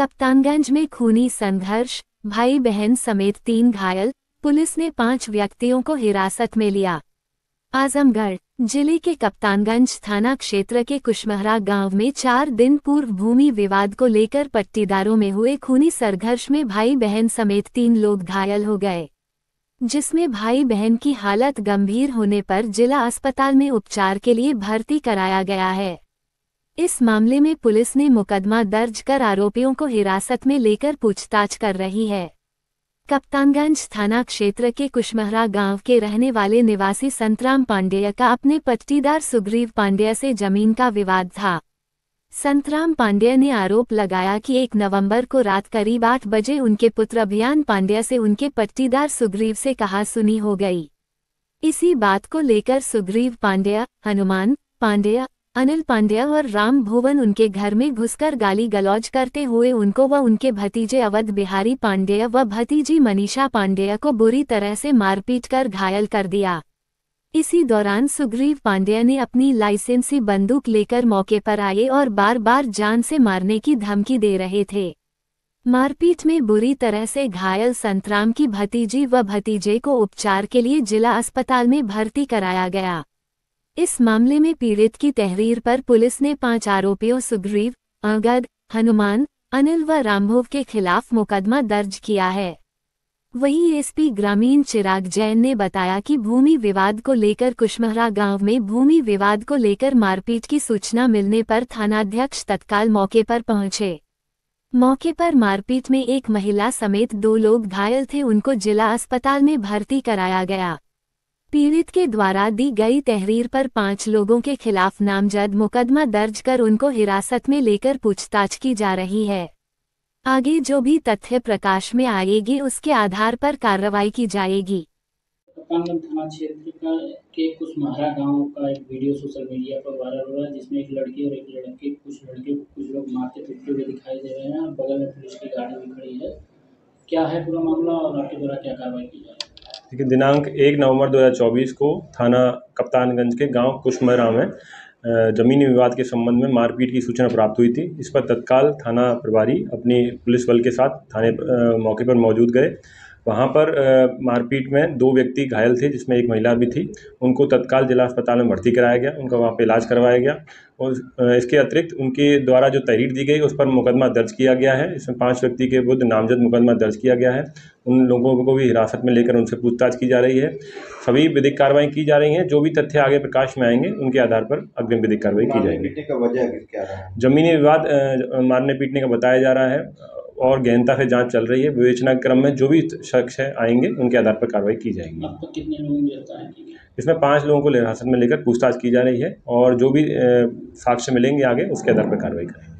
कप्तानगंज में खूनी संघर्ष भाई बहन समेत तीन घायल, पुलिस ने पाँच व्यक्तियों को हिरासत में लिया। आजमगढ़ ज़िले के कप्तानगंज थाना क्षेत्र के कुशमहरा गाँव में चार दिन पूर्व भूमि विवाद को लेकर पट्टीदारों में हुए खूनी संघर्ष में भाई बहन समेत तीन लोग घायल हो गए, जिसमें भाई बहन की हालत गंभीर होने पर जिला अस्पताल में उपचार के लिए भर्ती कराया गया है। इस मामले में पुलिस ने मुकदमा दर्ज कर आरोपियों को हिरासत में लेकर पूछताछ कर रही है। कप्तानगंज थाना क्षेत्र के कुशमहरा गाँव के रहने वाले निवासी संतराम पांडेय का अपने पट्टीदार सुग्रीव पांडेय से ज़मीन का विवाद था। संतराम पांडेय ने आरोप लगाया कि एक नवंबर को रात करीब आठ बजे उनके पुत्र अभियान पांडेय से उनके पट्टीदार सुग्रीव से कहा सुनी हो गई। इसी बात को लेकर सुग्रीव पांडेय, हनुमान पांडेय अनिल पांड्या और राम भुवन उनके घर में घुसकर गाली गलौज करते हुए उनको व उनके भतीजे अवध बिहारी पांडेय व भतीजी मनीषा पांडेय को बुरी तरह से मारपीट कर घायल कर दिया। इसी दौरान सुग्रीव पांडेय ने अपनी लाइसेंसी बंदूक लेकर मौके पर आए और बार बार जान से मारने की धमकी दे रहे थे। मारपीट में बुरी तरह से घायल संतराम की भतीजी व भतीजे को उपचार के लिए जिला अस्पताल में भर्ती कराया गया। इस मामले में पीड़ित की तहरीर पर पुलिस ने पाँच आरोपियों सुग्रीव अगद हनुमान, अनिल व रामभोव के खिलाफ मुकदमा दर्ज किया है। वहीं एसपी ग्रामीण चिराग जैन ने बताया कि भूमि विवाद को लेकर कुशमहरा गाँव में भूमि विवाद को लेकर मारपीट की सूचना मिलने पर थानाध्यक्ष तत्काल मौके पर पहुँचे। मौके पर मारपीट में एक महिला समेत दो लोग घायल थे, उनको जिला अस्पताल में भर्ती कराया गया। पीड़ित के द्वारा दी गई तहरीर पर पाँच लोगों के खिलाफ नामजद मुकदमा दर्ज कर उनको हिरासत में लेकर पूछताछ की जा रही है। आगे जो भी तथ्य प्रकाश में आएगी उसके आधार पर कार्रवाई की जाएगी। थाना क्षेत्र का के कुछ महारा गाँव का एक वीडियो सोशल मीडिया पर वायरल हो रहा है, जिसमें एक लड़की और एक लड़के, कुछ लड़के कुछ लोग मारते पीटते हुए दिखाई दे रहे हैं बगल में पुलिस की गाड़ी भी खड़ी है। क्या है पूरा मामला और आपके द्वारा क्या कार्रवाई की जाए देखिए दिनांक एक नवंबर 2024 को थाना कप्तानगंज के गाँव कुशमरा में ज़मीनी विवाद के संबंध में मारपीट की सूचना प्राप्त हुई थी। इस पर तत्काल थाना प्रभारी अपनी पुलिस बल के साथ थाने मौके पर मौजूद गए। वहाँ पर मारपीट में दो व्यक्ति घायल थे जिसमें एक महिला भी थी। उनको तत्काल जिला अस्पताल में भर्ती कराया गया उनका वहाँ पर इलाज करवाया गया और इसके अतिरिक्त उनके द्वारा जो तहरीर दी गई उस पर मुकदमा दर्ज किया गया है। इसमें पाँच व्यक्ति के विरुद्ध नामजद मुकदमा दर्ज किया गया है। उन लोगों को भी हिरासत में लेकर उनसे पूछताछ की जा रही है। सभी विधिक कार्रवाई की जा रही है। जो भी तथ्य आगे प्रकाश में आएँगे उनके आधार पर अग्रिम विधिक कार्रवाई की जाएगी। जमीनी विवाद मारने पीटने का बताया जा रहा है। और गहनता से जाँच चल रही है। विवेचना क्रम में जो भी शख्स है आएँगे उनके आधार पर कार्रवाई की जाएगी। कितने लोग इसमें पाँच लोगों को हिरासत में लेकर पूछताछ की जा रही है और जो भी साक्ष्य मिलेंगे आगे उसके आधार पर कार्रवाई करेंगे।